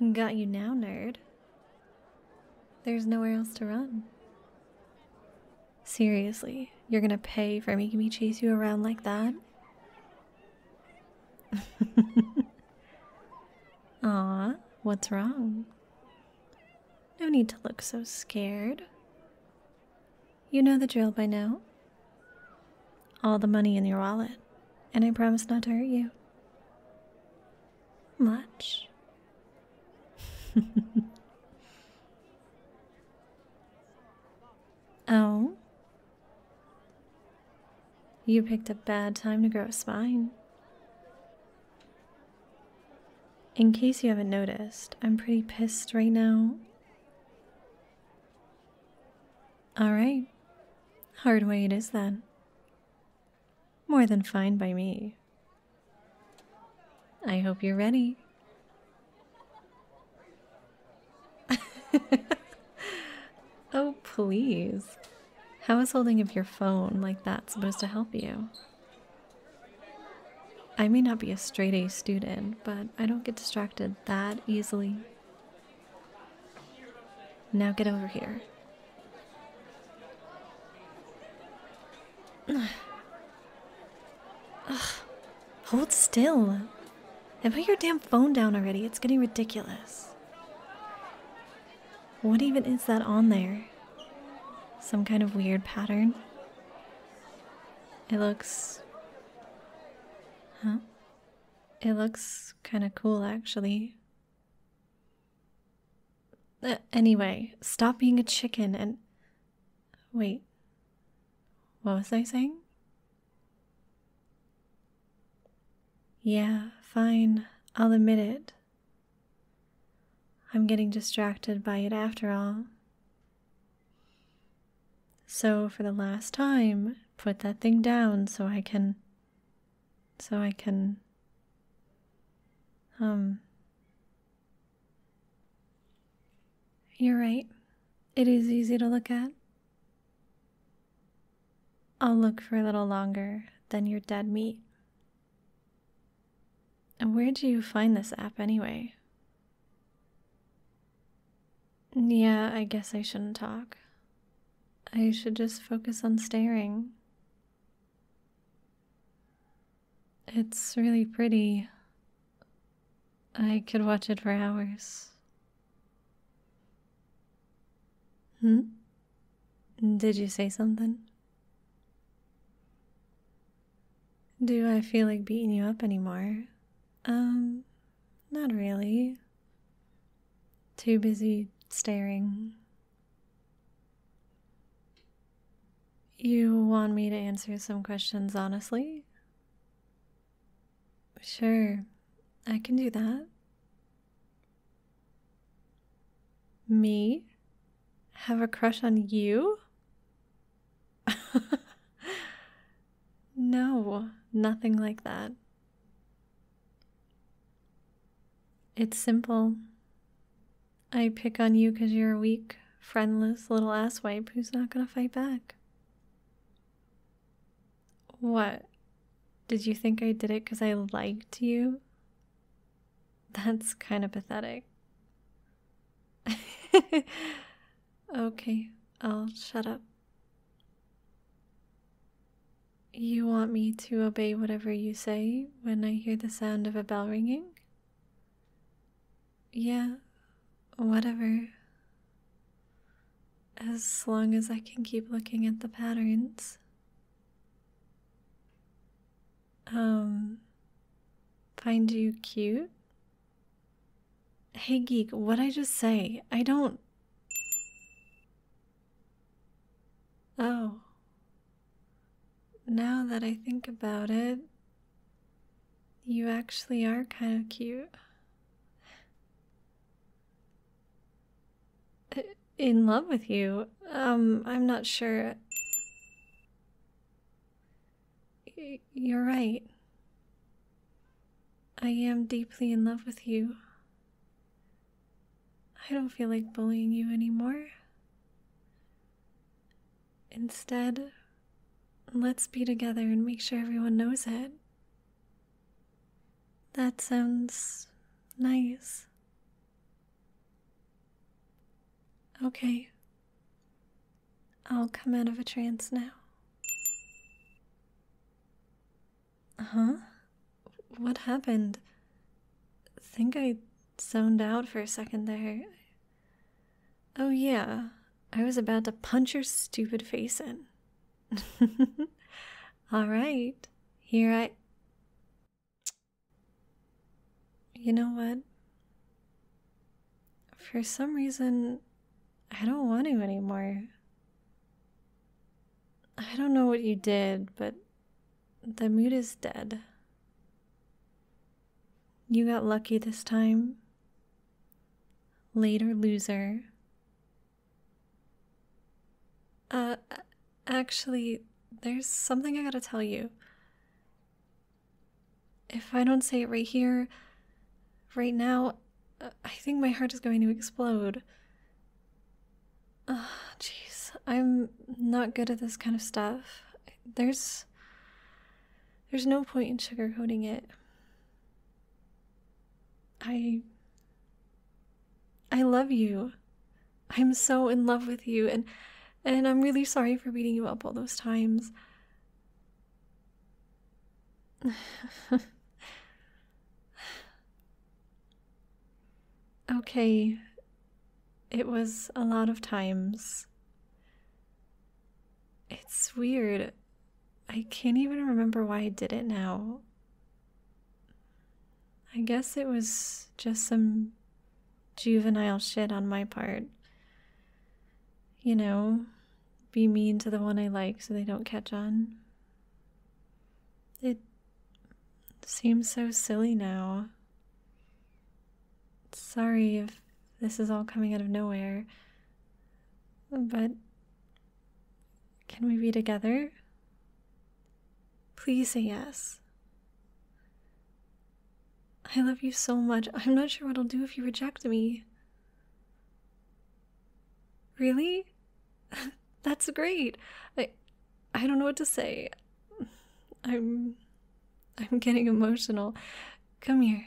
Got you now, nerd. There's nowhere else to run. Seriously, you're gonna pay for making me chase you around like that? Aw, what's wrong? No need to look so scared. You know the drill by now. All the money in your wallet, and I promise not to hurt you. Much. oh? You picked a bad time to grow a spine. In case you haven't noticed, I'm pretty pissed right now. Alright. Hard way it is then. More than fine by me. I hope you're ready. oh, please. How is holding up your phone like that supposed to help you? I may not be a straight A student, but I don't get distracted that easily. Now get over here. Ugh. Hold still. And put your damn phone down already. It's getting ridiculous. What even is that on there? Some kind of weird pattern? It looks. Huh? It looks kind of cool, actually. Uh, anyway, stop being a chicken and. Wait. What was I saying? Yeah, fine. I'll admit it. I'm getting distracted by it after all. So, for the last time, put that thing down so I can. So I can. Um. You're right. It is easy to look at. I'll look for a little longer than your dead meat. And where do you find this app anyway? Yeah, I guess I shouldn't talk. I should just focus on staring. It's really pretty. I could watch it for hours. Hmm? Did you say something? Do I feel like beating you up anymore? Um, not really. Too busy staring. You want me to answer some questions honestly? Sure, I can do that. Me? Have a crush on you? no, nothing like that. It's simple. I pick on you because you're a weak, friendless little asswipe who's not gonna fight back. What? Did you think I did it because I liked you? That's kind of pathetic. okay, I'll shut up. You want me to obey whatever you say when I hear the sound of a bell ringing? Yeah, whatever. As long as I can keep looking at the patterns. Um, find you cute? Hey, geek, what'd I just say? I don't. Oh. Now that I think about it, you actually are kind of cute. In love with you? Um, I'm not sure. You're right. I am deeply in love with you. I don't feel like bullying you anymore. Instead, let's be together and make sure everyone knows it. That sounds nice. Okay. I'll come out of a trance now. Uh huh? What happened? think I zoned out for a second there. Oh, yeah. I was about to punch your stupid face in. All right. Here I. You know what? For some reason, I don't want to anymore. I don't know what you did, but the mood is dead. You got lucky this time. Later, loser. Uh, actually, there's something I gotta tell you. If I don't say it right here, right now, uh, I think my heart is going to explode. Jeez. I'm not good at this kind of stuff. There's. There's no point in sugarcoating it. I. I love you. I'm so in love with you, and and I'm really sorry for beating you up all those times. okay, it was a lot of times. It's weird. I can't even remember why I did it now. I guess it was just some juvenile shit on my part. You know, be mean to the one I like so they don't catch on. It seems so silly now. Sorry if this is all coming out of nowhere, but can we be together? Please say yes. I love you so much. I'm not sure what I'll do if you reject me. Really? That's great. I I don't know what to say. I'm I'm getting emotional. Come here.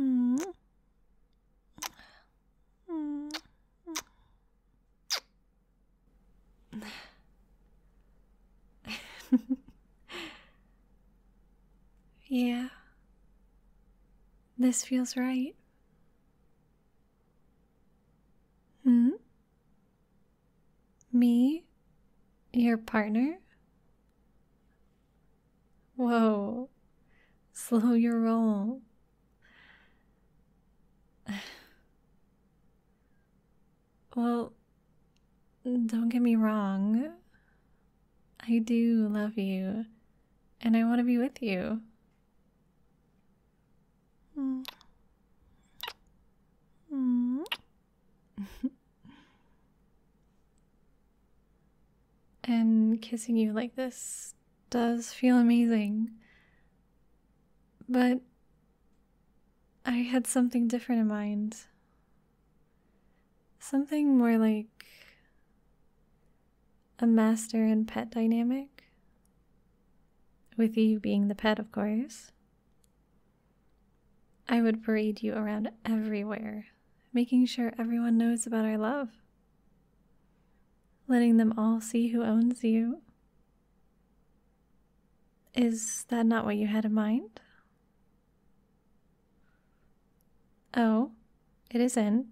Yeah. This feels right. Hmm? Me? Your partner? Whoa. Slow your roll. Well, don't get me wrong. I do love you, and I want to be with you. And kissing you like this does feel amazing. But I had something different in mind. Something more like a master and pet dynamic. With you being the pet, of course. I would parade you around everywhere, making sure everyone knows about our love letting them all see who owns you. Is that not what you had in mind? Oh, it isn't.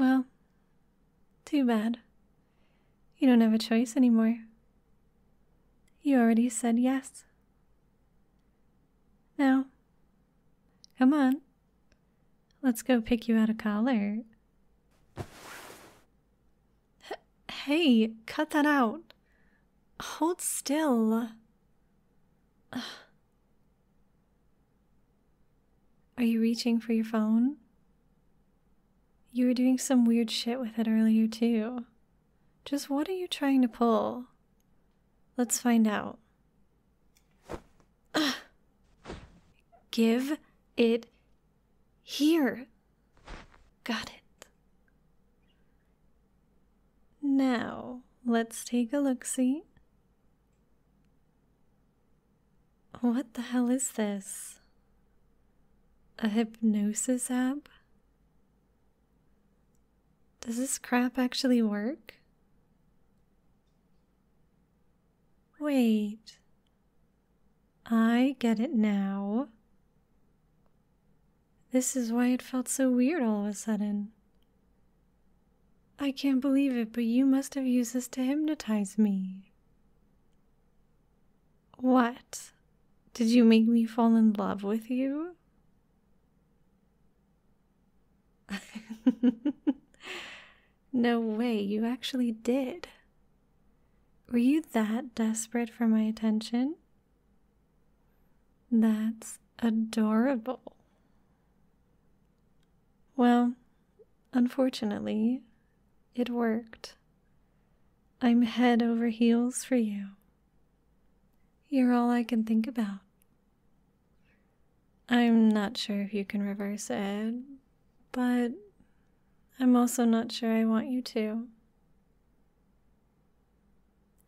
Well, too bad. You don't have a choice anymore. You already said yes. Now, come on. Let's go pick you out a collar. Hey, cut that out. Hold still. Are you reaching for your phone? You were doing some weird shit with it earlier, too. Just what are you trying to pull? Let's find out. Ugh. Give it here. Got it. Now, let's take a look see. What the hell is this? A hypnosis app? Does this crap actually work? Wait. I get it now. This is why it felt so weird all of a sudden. I can't believe it, but you must have used this to hypnotize me. What? Did you make me fall in love with you? no way, you actually did. Were you that desperate for my attention? That's adorable. Well, unfortunately, it worked. I'm head over heels for you. You're all I can think about. I'm not sure if you can reverse it, but I'm also not sure I want you to.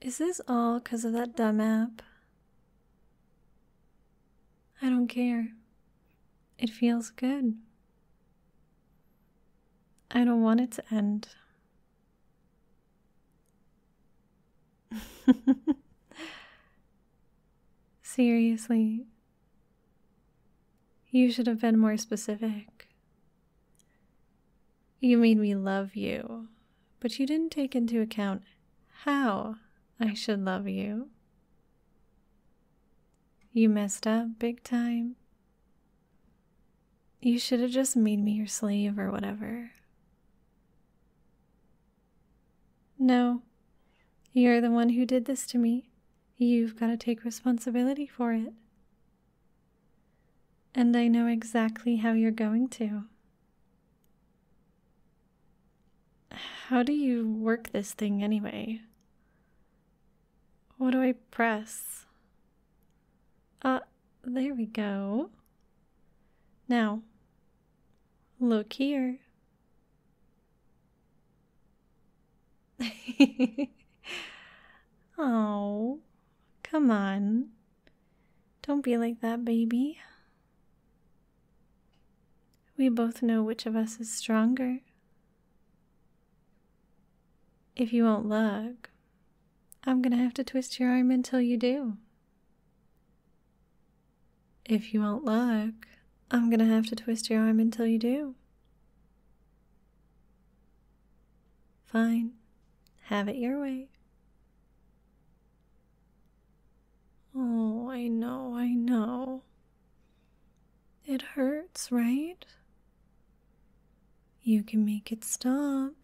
Is this all because of that dumb app? I don't care. It feels good. I don't want it to end. Seriously, you should have been more specific. You made me love you, but you didn't take into account how I should love you. You messed up big time. You should have just made me your slave or whatever. No, you're the one who did this to me. You've got to take responsibility for it. And I know exactly how you're going to. How do you work this thing anyway? What do I press? Uh, there we go. Now, look here. oh, come on. Don't be like that, baby. We both know which of us is stronger. If you won't look, I'm gonna have to twist your arm until you do. If you won't look, I'm gonna have to twist your arm until you do. Fine. Have it your way. Oh, I know, I know. It hurts, right? You can make it stop.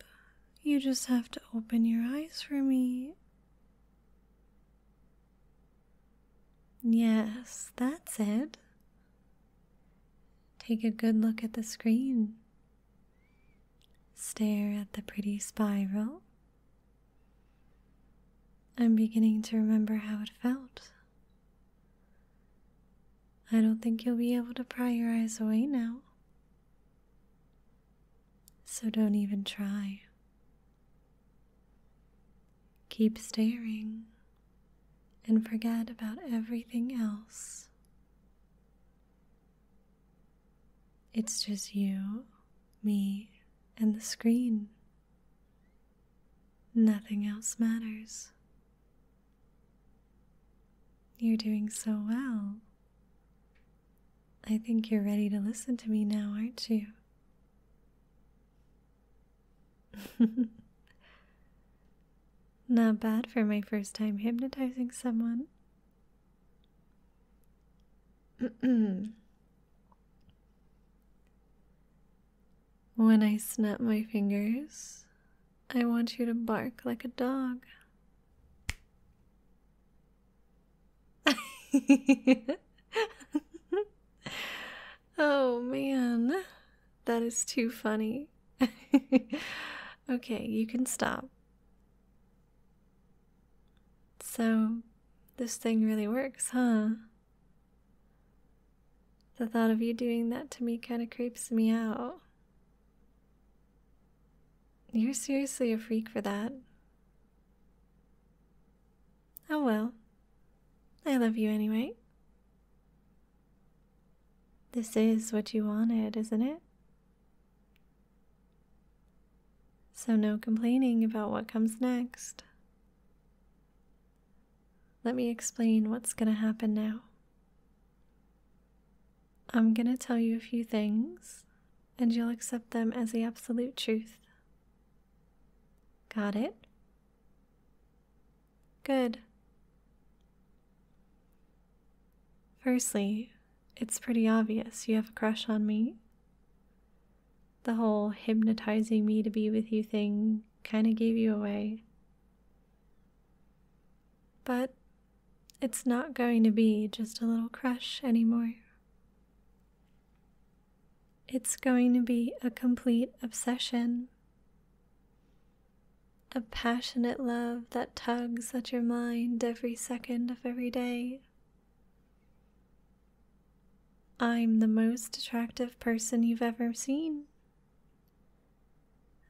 You just have to open your eyes for me. Yes, that's it. Take a good look at the screen. Stare at the pretty spiral. I'm beginning to remember how it felt. I don't think you'll be able to pry your eyes away now. So don't even try. Keep staring and forget about everything else. It's just you, me, and the screen. Nothing else matters. You're doing so well. I think you're ready to listen to me now, aren't you? Not bad for my first time hypnotizing someone. when I snap my fingers, I want you to bark like a dog. oh man, that is too funny. okay, you can stop. So, this thing really works, huh? The thought of you doing that to me kind of creeps me out. You're seriously a freak for that. Oh well. I love you anyway. This is what you wanted, isn't it? So, no complaining about what comes next. Let me explain what's going to happen now. I'm going to tell you a few things, and you'll accept them as the absolute truth. Got it? Good. Firstly, it's pretty obvious you have a crush on me. The whole hypnotizing me to be with you thing kind of gave you away. But it's not going to be just a little crush anymore. It's going to be a complete obsession. A passionate love that tugs at your mind every second of every day. I'm the most attractive person you've ever seen.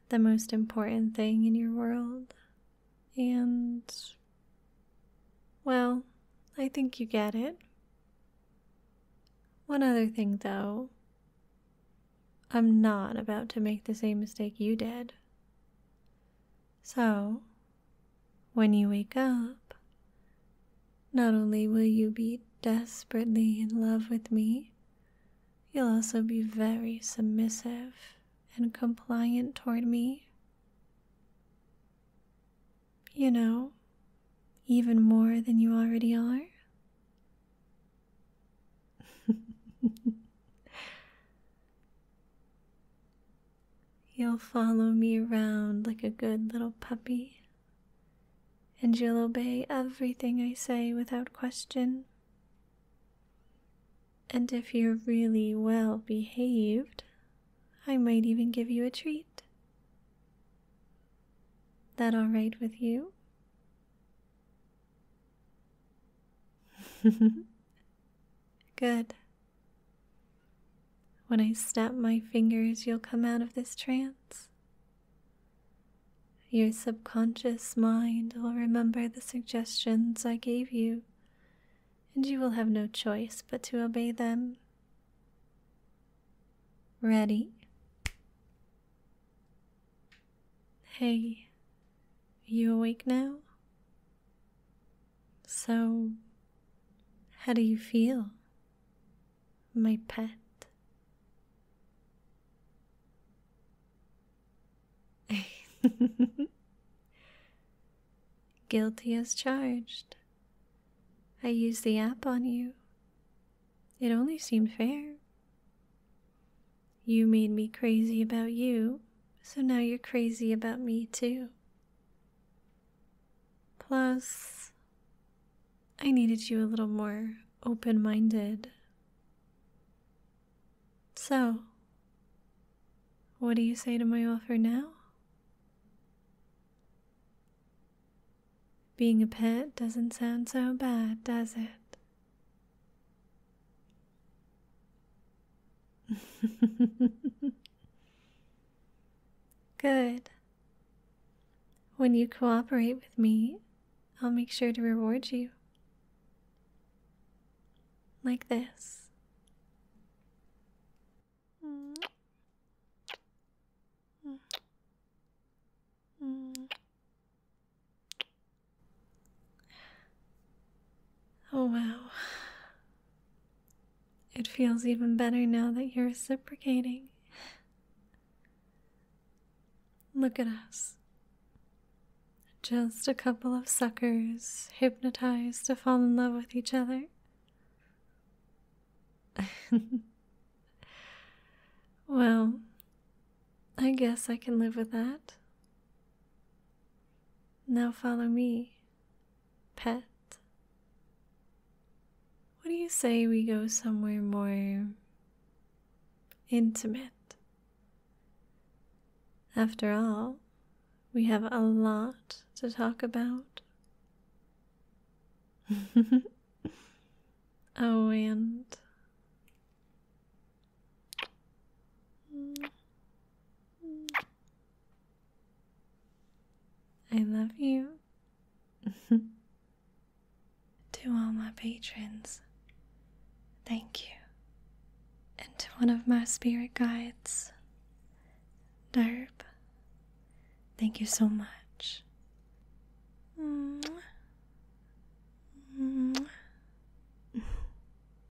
The most important thing in your world. And, well, I think you get it. One other thing, though. I'm not about to make the same mistake you did. So, when you wake up, not only will you be desperately in love with me, you'll also be very submissive and compliant toward me. You know, even more than you already are. You'll follow me around like a good little puppy, and you'll obey everything I say without question. And if you're really well behaved, I might even give you a treat. That all right with you? Good. When I snap my fingers, you'll come out of this trance. Your subconscious mind will remember the suggestions I gave you, and you will have no choice but to obey them. Ready? Hey, you awake now? So, how do you feel, my pet? Guilty as charged. I used the app on you. It only seemed fair. You made me crazy about you, so now you're crazy about me too. Plus, I needed you a little more open minded. So, what do you say to my offer now? Being a pet doesn't sound so bad, does it? Good. When you cooperate with me, I'll make sure to reward you. Like this. Oh wow. It feels even better now that you're reciprocating. Look at us. Just a couple of suckers hypnotized to fall in love with each other. well, I guess I can live with that. Now follow me, pet. What do you say we go somewhere more intimate? After all, we have a lot to talk about. oh, and I love you. to all my patrons, thank you. And to one of my spirit guides, Derb, thank you so much. Mwah. Mwah.